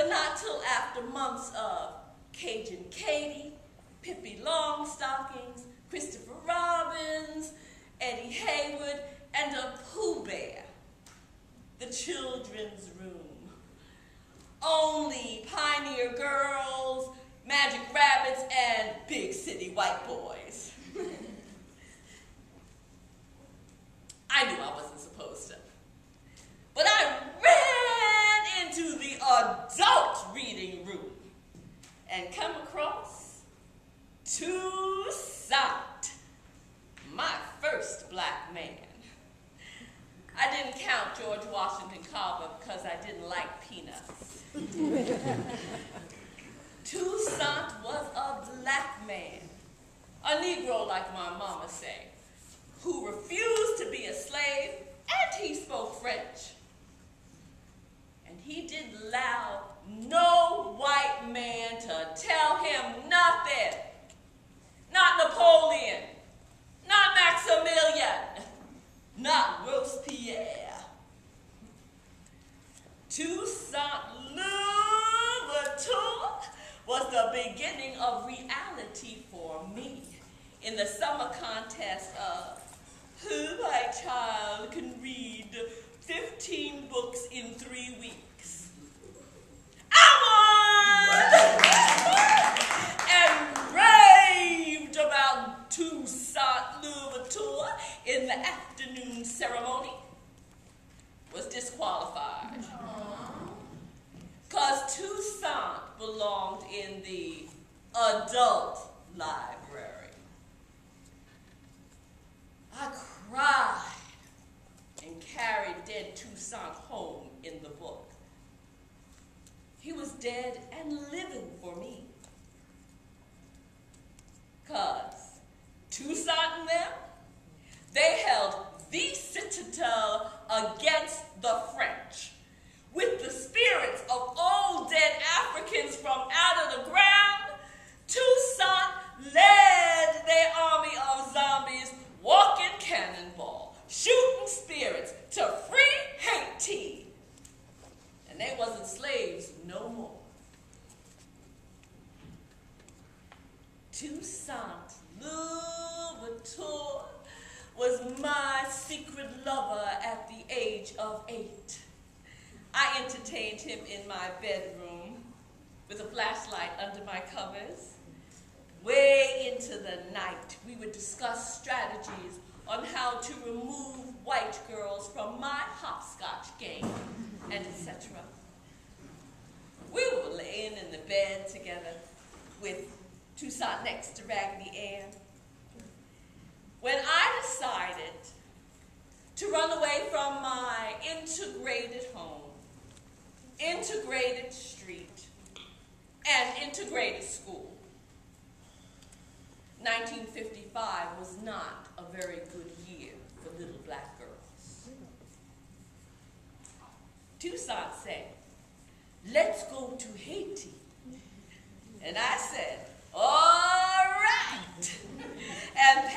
but not till after months of Cajun Katie, Pippi Longstockings, Christopher Robbins, Eddie Heyward, and a Pooh Bear. The children's room. Only pioneer girls, magic rabbits, and big city white boys. I knew I wasn't supposed to. But I ran into the adult reading room and come across Toussaint, my first black man. I didn't count George Washington Carver because I didn't like peanuts. Toussaint was a black man, a Negro like my mama say, who refused to be a slave and he spoke French. And he didn't allow Napoleon, not Maximilian, not Robespierre. Toussaint Louverture was the beginning of reality for me in the summer contest of who, my child, can read 15 books in three weeks? The afternoon ceremony. Was disqualified. Because Toussaint belonged in the adult library. I cried and carried dead Toussaint home in the book. He was dead and living for me. Because Toussaint and them, they held the citadel against the French with the spirits of all dead Africans from out of the ground. Toussaint led their army of zombies walking cannonball, shooting spirits to free Haiti. And they wasn't slaves no more. Toussaint Louverture was my secret lover at the age of eight. I entertained him in my bedroom with a flashlight under my covers. Way into the night, we would discuss strategies on how to remove white girls from my hopscotch game, and etc. We were laying in the bed together with Toussaint next to Raggedy Ann. When I decided to run away from my integrated home, integrated street, and integrated school, 1955 was not a very good year for little black girls. Toussaint said, let's go to Haiti. And I said, all right, and